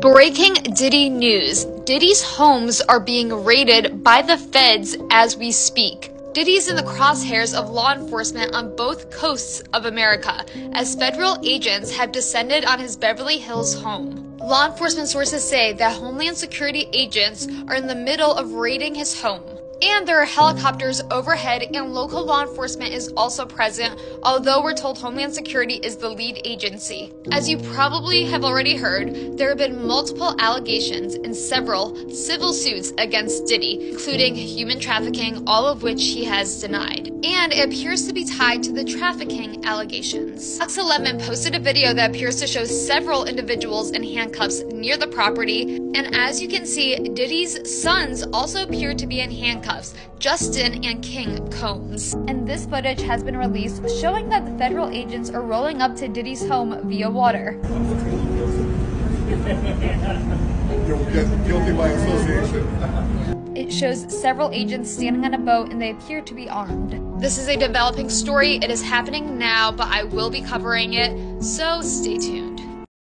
Breaking Diddy news Diddy's homes are being raided by the feds as we speak. Diddy's in the crosshairs of law enforcement on both coasts of America as federal agents have descended on his Beverly Hills home. Law enforcement sources say that Homeland Security agents are in the middle of raiding his home. And there are helicopters overhead, and local law enforcement is also present, although we're told Homeland Security is the lead agency. As you probably have already heard, there have been multiple allegations and several civil suits against Diddy, including human trafficking, all of which he has denied. And it appears to be tied to the trafficking allegations. Fox 11 posted a video that appears to show several individuals in handcuffs near the property, and as you can see, Diddy's sons also appear to be in handcuffs handcuffs, Justin and King Combs. And this footage has been released showing that the federal agents are rolling up to Diddy's home via water. Guilty by association. It shows several agents standing on a boat and they appear to be armed. This is a developing story. It is happening now, but I will be covering it, so stay tuned.